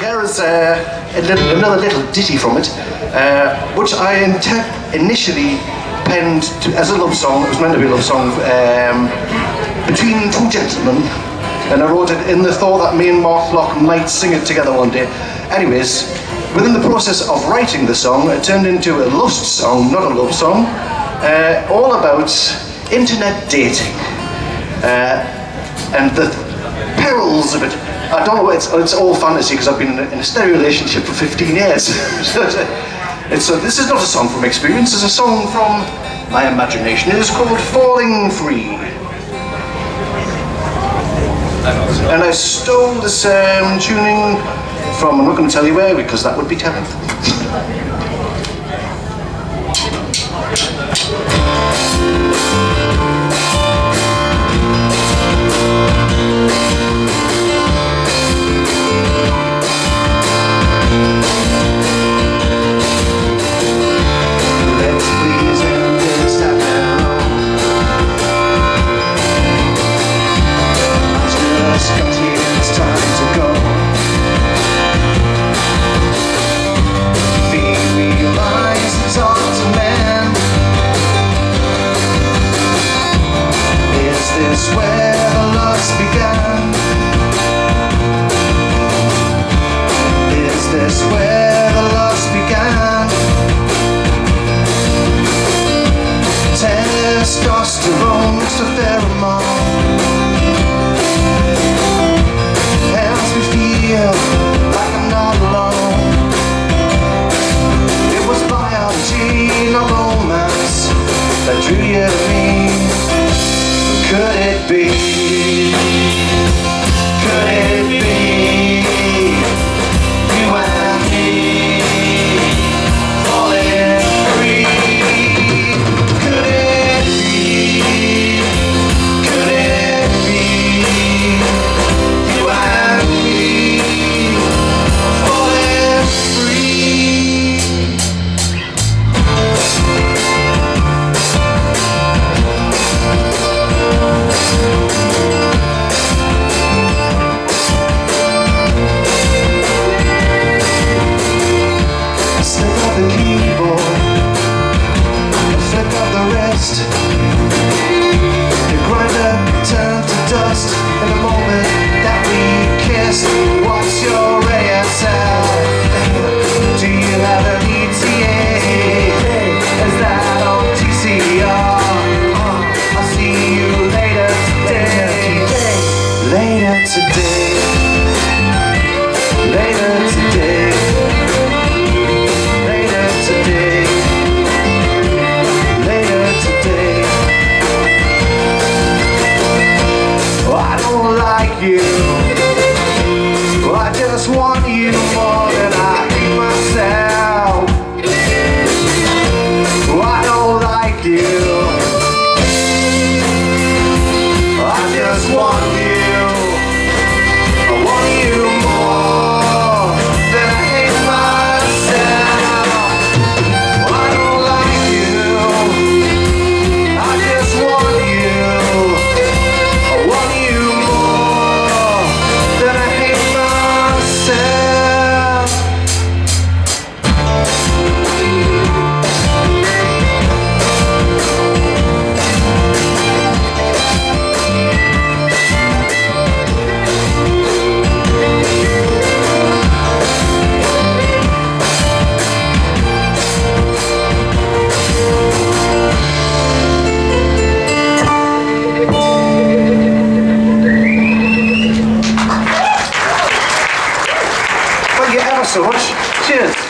Here is uh, little, another little ditty from it, uh, which I initially penned to, as a love song. It was meant to be a love song um, between two gentlemen, and I wrote it in the thought that me and Mark Block might sing it together one day. Anyways, within the process of writing the song, it turned into a lust song, not a love song, uh, all about internet dating uh, and the perils of it. I don't know, it's, it's all fantasy because I've been in a, steady relationship for 15 years. so this is not a song from experience, it's a song from my imagination. It is called Falling Free. And I stole this um, tuning from, I'm not going to tell you where because that would be telling. You I just 什么是